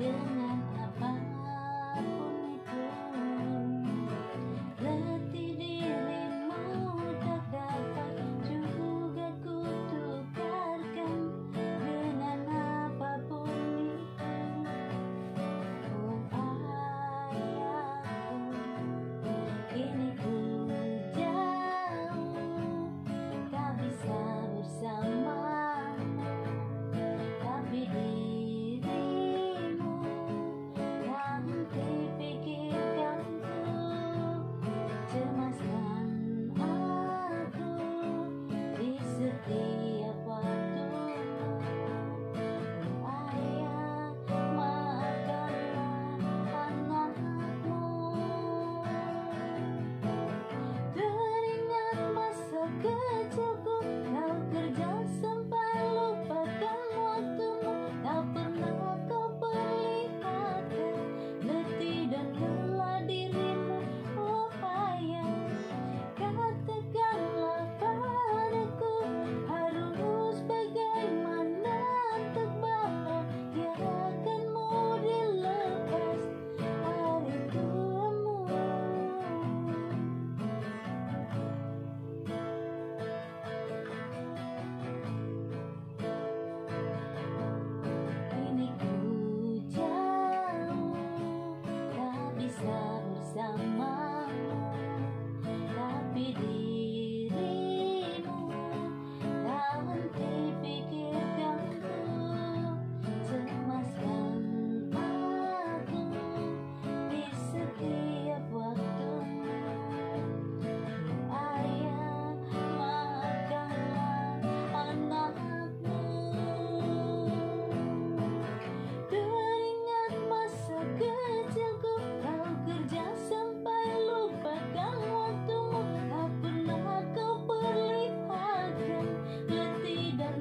Yeah.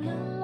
alone.